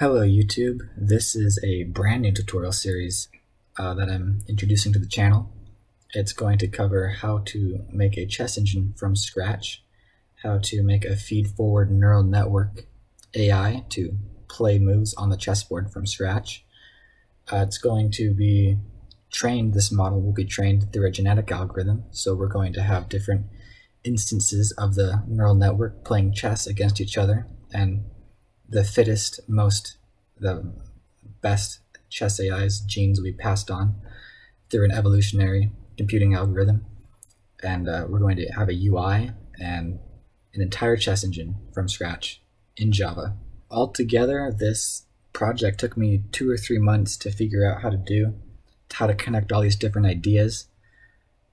Hello YouTube, this is a brand new tutorial series uh, that I'm introducing to the channel. It's going to cover how to make a chess engine from scratch, how to make a feed-forward neural network AI to play moves on the chessboard from scratch. Uh, it's going to be trained, this model will be trained through a genetic algorithm, so we're going to have different instances of the neural network playing chess against each other and the fittest, most, the best chess AI's genes will be passed on through an evolutionary computing algorithm. And uh, we're going to have a UI and an entire chess engine from scratch in Java. Altogether, this project took me two or three months to figure out how to do, how to connect all these different ideas.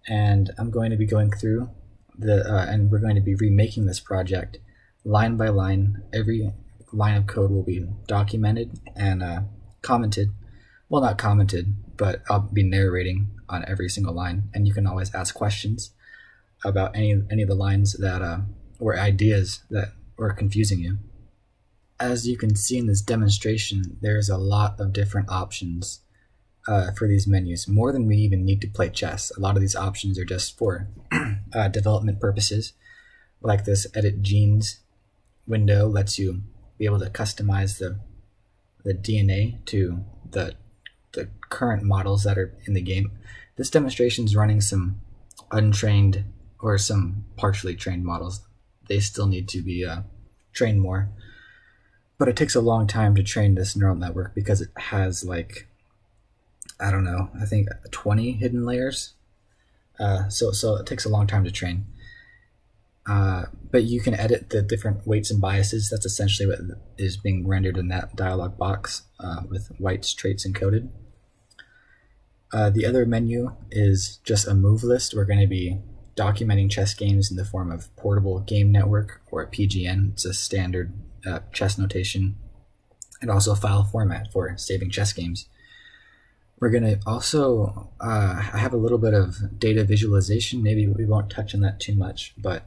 And I'm going to be going through the, uh, and we're going to be remaking this project line by line, every line of code will be documented and uh, commented. Well, not commented, but I'll be narrating on every single line, and you can always ask questions about any any of the lines that uh, or ideas that were confusing you. As you can see in this demonstration, there's a lot of different options uh, for these menus, more than we even need to play chess. A lot of these options are just for uh, development purposes, like this edit genes window lets you be able to customize the the DNA to the the current models that are in the game. This demonstration is running some untrained or some partially trained models. They still need to be uh, trained more. But it takes a long time to train this neural network because it has like, I don't know, I think 20 hidden layers. Uh, so, so it takes a long time to train. Uh, but you can edit the different weights and biases. That's essentially what is being rendered in that dialog box uh, with White's traits encoded. Uh, the other menu is just a move list. We're going to be documenting chess games in the form of portable game network or PGN. It's a standard uh, chess notation and also a file format for saving chess games. We're going to also uh, have a little bit of data visualization. Maybe we won't touch on that too much, but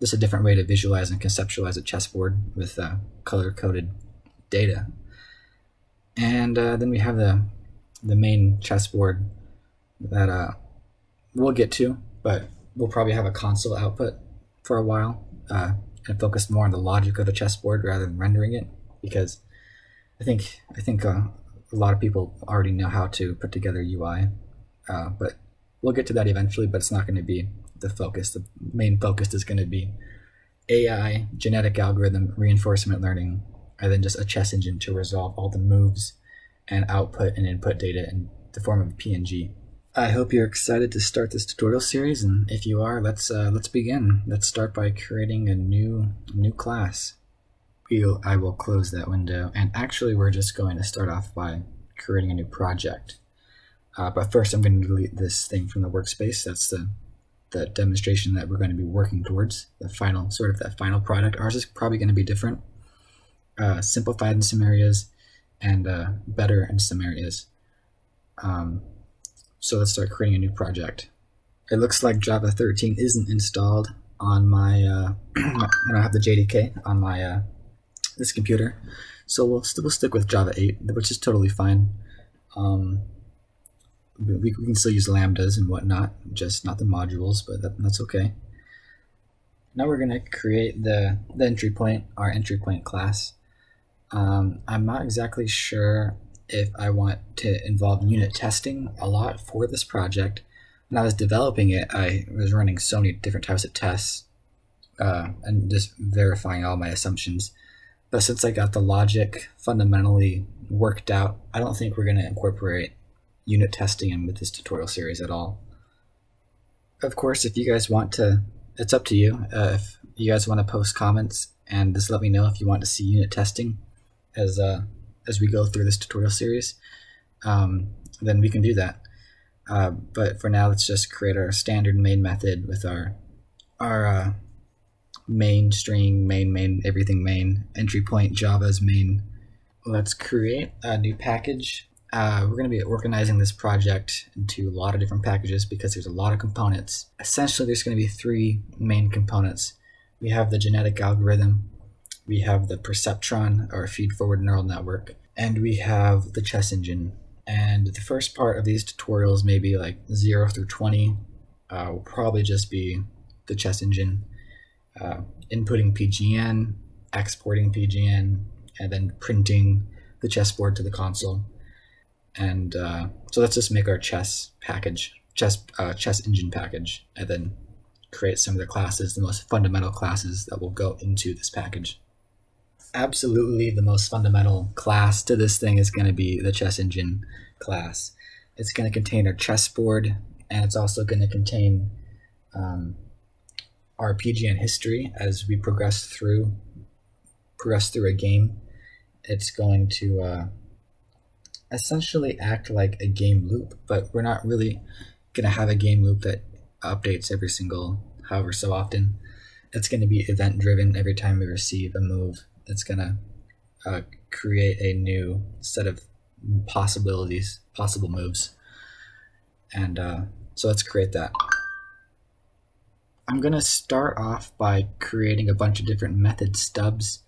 just a different way to visualize and conceptualize a chessboard with uh, color-coded data. And uh, then we have the the main chessboard that uh, we'll get to, but we'll probably have a console output for a while uh, and focus more on the logic of the chessboard rather than rendering it, because I think I think uh, a lot of people already know how to put together UI, uh, but we'll get to that eventually. But it's not going to be the focus. The main focus is going to be AI, genetic algorithm, reinforcement learning, and then just a chess engine to resolve all the moves and output and input data in the form of PNG. I hope you're excited to start this tutorial series, and if you are, let's uh, let's begin. Let's start by creating a new new class. We'll, I will close that window, and actually, we're just going to start off by creating a new project. Uh, but first, I'm going to delete this thing from the workspace. That's the the demonstration that we're going to be working towards, the final sort of that final product. Ours is probably going to be different, uh, simplified in some areas, and uh, better in some areas. Um, so let's start creating a new project. It looks like Java 13 isn't installed on my. Uh, I don't have the JDK on my uh, this computer, so we'll still we'll stick with Java 8, which is totally fine. Um, we, can still use lambdas and whatnot, just not the modules, but that, that's okay. Now we're going to create the, the entry point, our entry point class. Um, I'm not exactly sure if I want to involve unit testing a lot for this project. When I was developing it, I was running so many different types of tests uh, and just verifying all my assumptions. But since I got the logic fundamentally worked out, I don't think we're going to incorporate unit testing and with this tutorial series at all. Of course, if you guys want to, it's up to you. Uh, if you guys want to post comments and just let me know if you want to see unit testing as uh, as we go through this tutorial series, um, then we can do that. Uh, but for now, let's just create our standard main method with our our uh, main string, main, main, everything main, entry point, Java's main. Let's create a new package uh, we're going to be organizing this project into a lot of different packages because there's a lot of components. Essentially, there's going to be three main components. We have the genetic algorithm, we have the perceptron or feed forward neural network, and we have the chess engine. And the first part of these tutorials, maybe like 0 through 20, uh, will probably just be the chess engine, uh, inputting PGN, exporting PGN, and then printing the chessboard to the console. And uh, so let's just make our chess package, chess uh, chess engine package, and then create some of the classes, the most fundamental classes that will go into this package. Absolutely, the most fundamental class to this thing is going to be the chess engine class. It's going to contain our chessboard, and it's also going to contain um, our PGN history as we progress through progress through a game. It's going to uh, essentially act like a game loop, but we're not really going to have a game loop that updates every single however so often. It's going to be event driven every time we receive a move. It's going to uh, create a new set of possibilities, possible moves. And uh, so let's create that. I'm going to start off by creating a bunch of different method stubs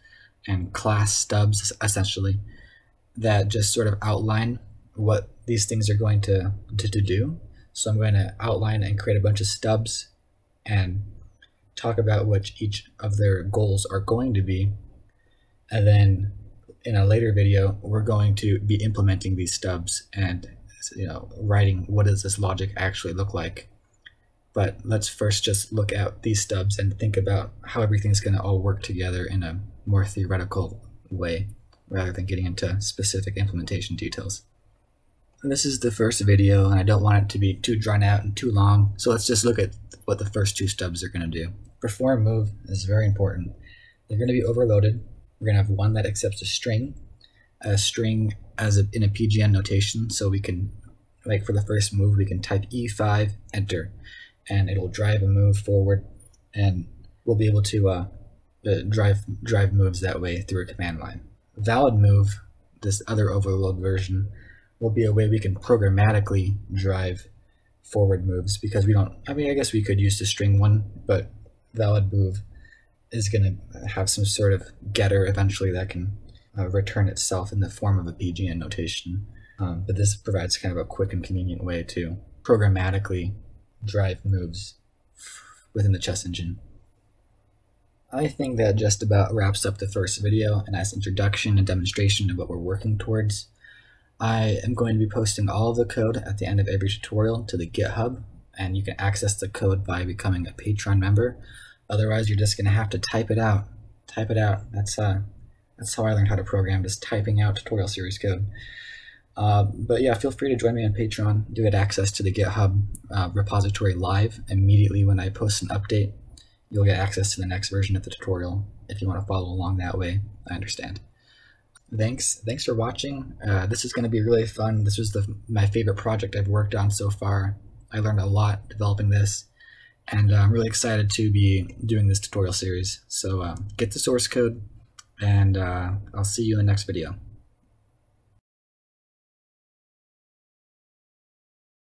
and class stubs, essentially, that just sort of outline what these things are going to, to, to do. So I'm going to outline and create a bunch of stubs and talk about what each of their goals are going to be. And then in a later video, we're going to be implementing these stubs and you know writing what does this logic actually look like. But let's first just look at these stubs and think about how everything's going to all work together in a more theoretical way rather than getting into specific implementation details. And this is the first video and I don't want it to be too drawn out and too long, so let's just look at what the first two stubs are going to do. Perform move is very important. They're going to be overloaded. We're going to have one that accepts a string, a string as a, in a PGN notation, so we can, like for the first move, we can type E5, enter, and it'll drive a move forward, and we'll be able to uh, uh, drive drive moves that way through a command line. Valid move, this other overload version, will be a way we can programmatically drive forward moves because we don't, I mean, I guess we could use the string one, but valid move is going to have some sort of getter eventually that can uh, return itself in the form of a PGN notation. Um, but this provides kind of a quick and convenient way to programmatically drive moves within the chess engine. I think that just about wraps up the first video, a nice introduction and demonstration of what we're working towards. I am going to be posting all of the code at the end of every tutorial to the GitHub, and you can access the code by becoming a Patreon member. Otherwise, you're just going to have to type it out. Type it out. That's uh, that's how I learned how to program, just typing out tutorial series code. Uh, but yeah, feel free to join me on Patreon. You get access to the GitHub uh, repository live immediately when I post an update you'll get access to the next version of the tutorial if you want to follow along that way. I understand. Thanks. Thanks for watching. Uh, this is going to be really fun. This was the, my favorite project I've worked on so far. I learned a lot developing this, and uh, I'm really excited to be doing this tutorial series. So um, get the source code, and uh, I'll see you in the next video.